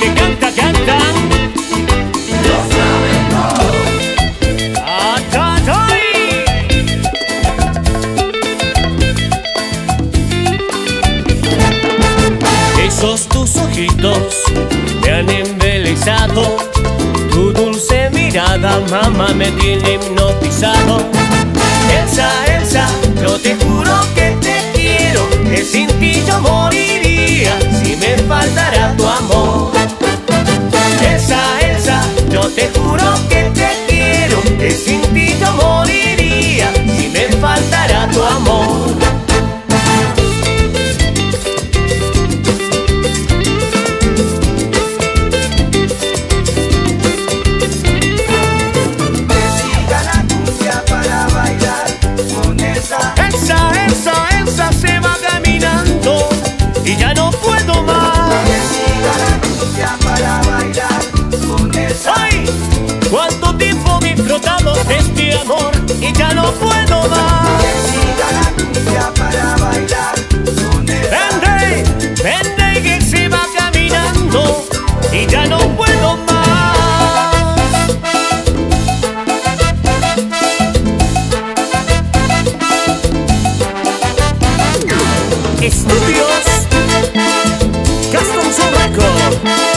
que canta, canta. Esos tus ojitos me han embelezado, tu dulce mirada, mamá, me tiene hipnotizado. Elsa, Elsa, yo te juro Estudios Custom Sound Record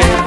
care.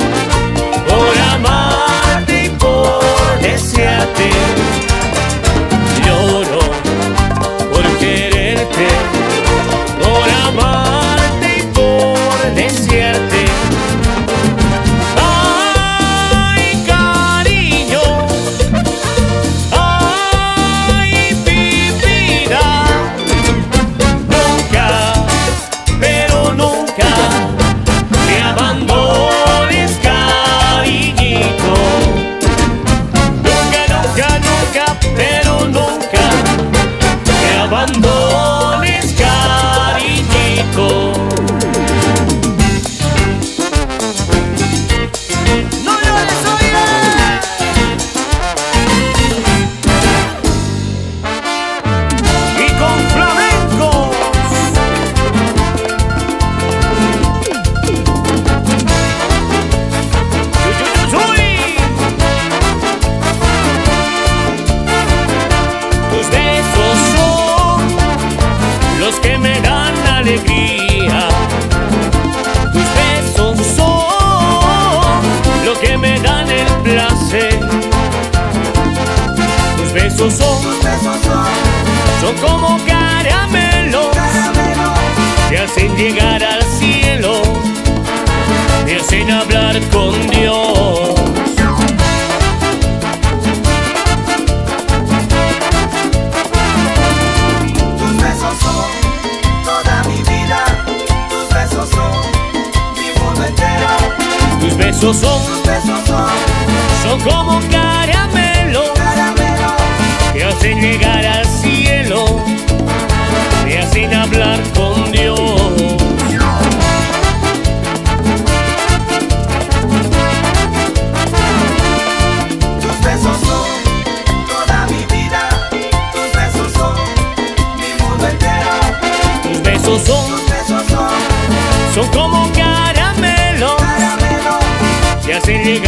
besos son, son como caramelos, te hacen llegar al cielo, te hacen hablar con Dios. Tus besos son toda mi vida, tus besos son mi mundo entero. Tus besos son, tus besos son, son como caramelos llegar al cielo te hacen hablar con Dios. Tus besos son toda mi vida, tus besos son mi mundo entero. Tus besos son, tus besos son, son como caramelo, caramelo. te llegar.